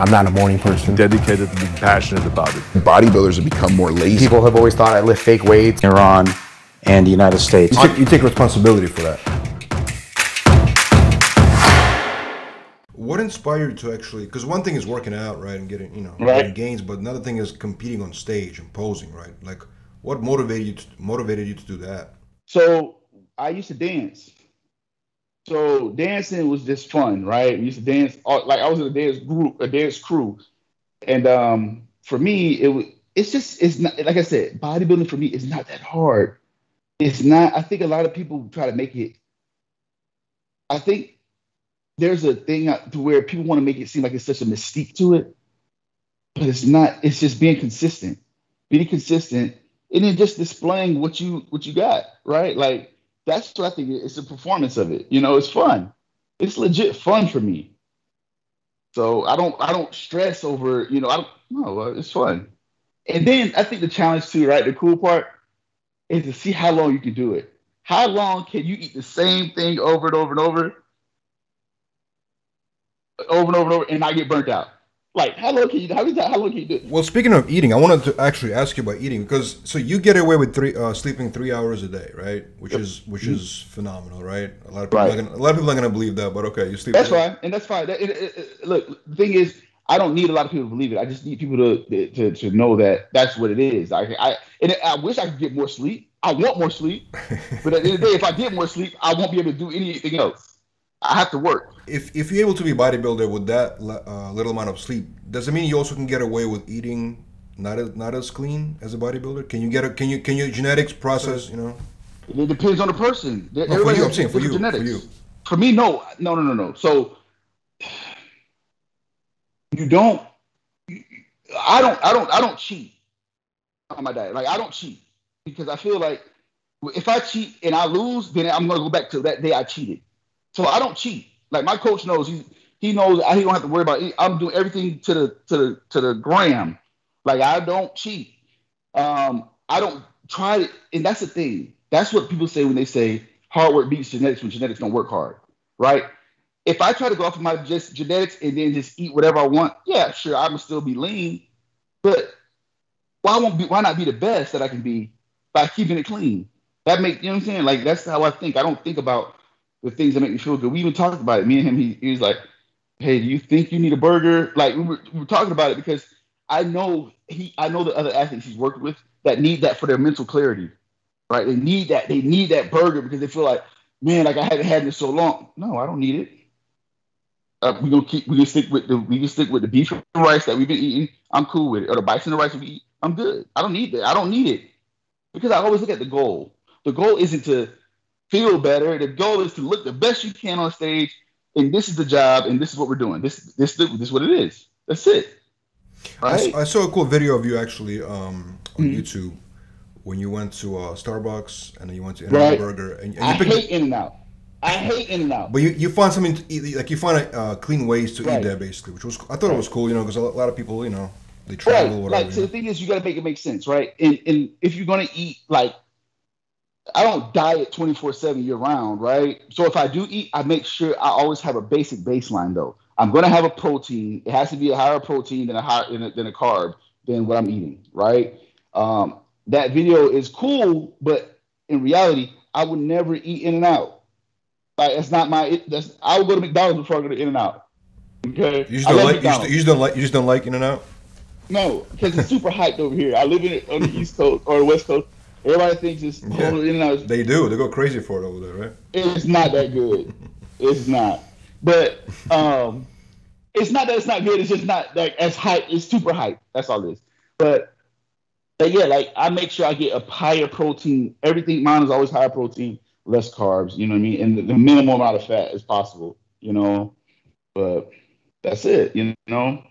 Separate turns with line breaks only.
I'm not a morning person.
Dedicated to being passionate about it.
Bodybuilders have become more lazy.
People have always thought I lift fake weights. Iran and the United States.
You take, you take responsibility for that.
What inspired you to actually? Because one thing is working out, right, and getting you know
Right.
getting gains, but another thing is competing on stage and posing, right? Like, what motivated you to, motivated you to do that?
So I used to dance. So dancing was just fun, right? We used to dance like I was in a dance group, a dance crew, and um, for me, it was. It's just it's not like I said, bodybuilding for me is not that hard. It's not. I think a lot of people try to make it. I think there's a thing to where people want to make it seem like it's such a mystique to it, but it's not. It's just being consistent, being consistent, and then just displaying what you what you got, right? Like that's what I think it's the performance of it. You know, it's fun. It's legit fun for me. So I don't I don't stress over, you know, I don't no, uh, it's fun. And then I think the challenge too, right? The cool part is to see how long you can do it. How long can you eat the same thing over and over and over? Over and over and over and not get burnt out. Like how long can you how, how long can you do it?
Well, speaking of eating, I wanted to actually ask you about eating because so you get away with three uh, sleeping three hours a day, right? Which is which is phenomenal, right? A lot of people,
Right.
are gonna, a lot of people are gonna believe that, but okay, you sleep.
That's fine, and that's fine. That- it- it- it- look, the thing is, I don't need a lot of people to believe it. I just need people to to, to know that that's what it is. I, I and I wish I could get more sleep. I want more sleep, but at the end of the day, if I get more sleep, I won't be able to do anything else. I have to work.
If if you're able to be a bodybuilder with that uh, little amount of sleep, does it mean you also can get away with eating not as not as clean as a bodybuilder? Can you get a can you can your genetics process? You know,
It depends on the person.
for
Everybody
you, I'm saying for you, for you.
For me, no, no, no, no, no. So you don't. I don't. I don't. I don't cheat on my diet. Like I don't cheat because I feel like if I cheat and I lose, then I'm gonna go back to that day I cheated. So I don't cheat. Like my coach knows. He he knows. I he don't have to worry about. I'm doing everything to the to the to the gram. Like I don't cheat. Um, I don't try it, and that's the thing. That's what people say when they say hard work beats genetics when genetics don't work hard, right? If I try to go off of my just genetics and then just eat whatever I want, yeah, sure, I'm still be lean, but why won't be? Why not be the best that I can be by keeping it clean? That make you know what I'm saying? Like that's how I think. I don't think about the things that make me feel good. We even talked about it. Me and him. He, he was like, "Hey, do you think you need a burger?" Like we were, we were talking about it because I know he. I know the other athletes he's worked with that need that for their mental clarity, right? They need that. They need that burger because they feel like, man, like I haven't had this so long. No, I don't need it. Uh, we gonna keep. We can stick with the. We can stick with the beef and rice that we've been eating. I'm cool with it. Or the bison and rice we eat. I'm good. I don't need that. I don't need it because I always look at the goal. The goal isn't to feel better. The goal is to look the best you can on stage, and this is the job, and this is what we're doing. This this this is what it is. That's it. Right?
I saw a cool video of you actually um, on
Mhm.
YouTube when you went to uh, Starbucks and then you went to In
Right.
Burger and, and
I hate In and Out. I hate In and Out.
but you, you find something to eat, like you find uh, clean ways to
Right.
eat there basically, which was I thought it was cool, you know, because a lot of people, you know, they
Right.
travel whatever.
Like, so
you
the thing is, you got to make it make sense, right? And and if you're gonna eat, like, I don't diet 24 seven year round, right? So if I do eat, I make sure I always have a basic baseline though. I'm gonna have a protein. It has to be a higher protein than a higher than a, than a carb than what I'm eating, right? Um, that video is cool, but in reality, I would never eat In and Out. Like that's not my. It, that's I would go to McDonald's before I go to In and Out. Okay.
You just don't like you just,
McDonald's.
you just don't like you just don't like In and Out.
No, because it's super hyped over here. I live in it on the East Coast or the West Coast. Everybody thinks it's
Yeah.
whole in and.
They do. They go crazy for it over there, right?
It's not that good. It's not. But um, it's not that it's not good. It's just not like as hype. It's super hype. That's all it is. But but yeah, like I make sure I get a higher protein. Everything mine is always higher protein, less carbs. You know what I mean, and the, the minimal amount of fat as possible. You know, but that's it. You know.